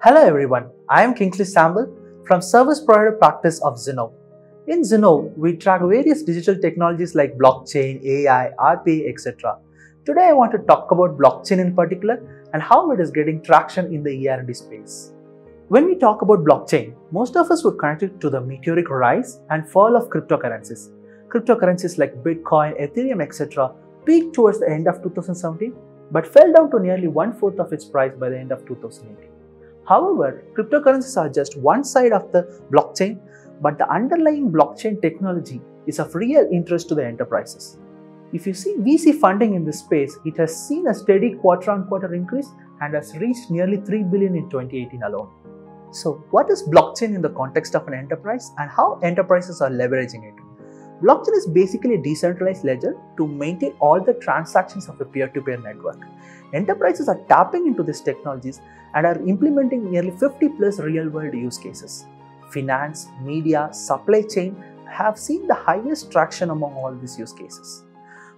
Hello everyone, I am Kingsley Samuel from Service Provider Practice of Zinnov. In Zinnov, we track various digital technologies like blockchain, AI, RPA, etc. Today I want to talk about blockchain in particular and how it is getting traction in the ER&D space. When we talk about blockchain, most of us would connect it to the meteoric rise and fall of cryptocurrencies. Cryptocurrencies like Bitcoin, Ethereum, etc. peaked towards the end of 2017 but fell down to nearly one fourth of its price by the end of 2018. However, cryptocurrencies are just one side of the blockchain, but the underlying blockchain technology is of real interest to the enterprises. If you see VC funding in this space, it has seen a steady quarter on quarter increase and has reached nearly 3 billion in 2018 alone. So, what is blockchain in the context of an enterprise and how enterprises are leveraging it? Blockchain is basically a decentralized ledger to maintain all the transactions of a peer-to-peer network. Enterprises are tapping into these technologies and are implementing nearly 50 plus real-world use cases. Finance, media, supply chain have seen the highest traction among all these use cases.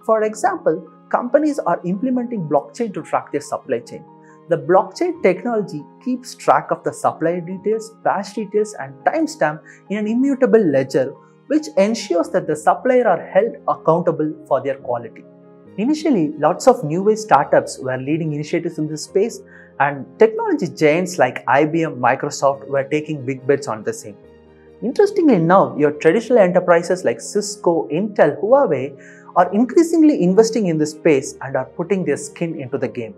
For example, companies are implementing blockchain to track their supply chain. The blockchain technology keeps track of the supplier details, batch details, and timestamp in an immutable ledger which ensures that the supplier are held accountable for their quality. Initially, lots of new age startups were leading initiatives in this space and technology giants like IBM, Microsoft were taking big bets on the same. Interestingly now, your traditional enterprises like Cisco, Intel, Huawei are increasingly investing in this space and are putting their skin into the game.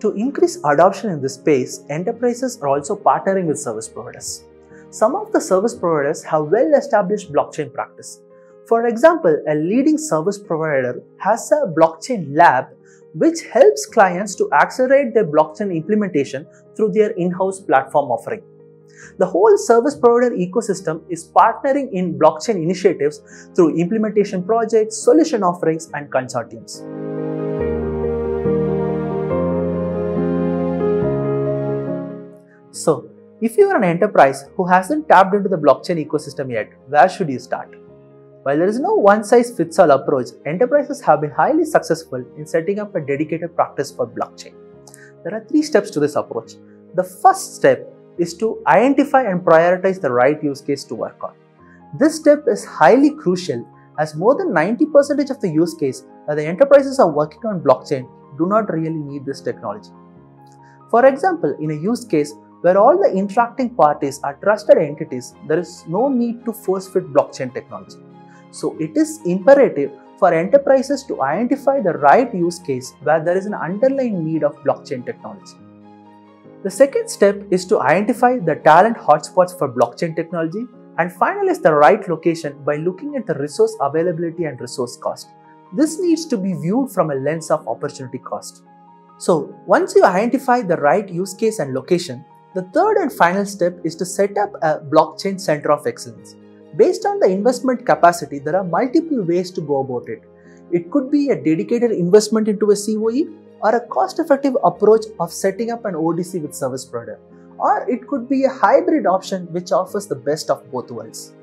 To increase adoption in this space, enterprises are also partnering with service providers. Some of the service providers have well-established blockchain practice. For example, a leading service provider has a blockchain lab which helps clients to accelerate their blockchain implementation through their in-house platform offering. The whole service provider ecosystem is partnering in blockchain initiatives through implementation projects, solution offerings, and consortiums. So, if you are an enterprise who hasn't tapped into the blockchain ecosystem yet, where should you start? While there is no one size fits all approach, enterprises have been highly successful in setting up a dedicated practice for blockchain. There are three steps to this approach. The first step is to identify and prioritize the right use case to work on. This step is highly crucial as more than 90% of the use case that the enterprises are working on blockchain do not really need this technology. For example, in a use case where all the interacting parties are trusted entities, there is no need to force fit blockchain technology. So it is imperative for enterprises to identify the right use case where there is an underlying need of blockchain technology. The second step is to identify the talent hotspots for blockchain technology and finalize the right location by looking at the resource availability and resource cost. This needs to be viewed from a lens of opportunity cost. So, once you identify the right use case and location, the third and final step is to set up a blockchain center of excellence. Based on the investment capacity, there are multiple ways to go about it. It could be a dedicated investment into a COE or a cost-effective approach of setting up an ODC with service provider. Or it could be a hybrid option which offers the best of both worlds.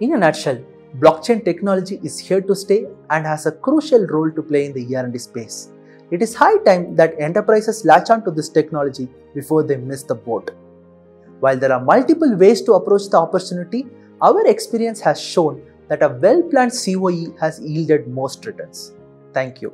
In a nutshell, blockchain technology is here to stay and has a crucial role to play in the ER&D space. It is high time that enterprises latch on to this technology before they miss the boat. While there are multiple ways to approach the opportunity, our experience has shown that a well planned COE has yielded most returns. Thank you.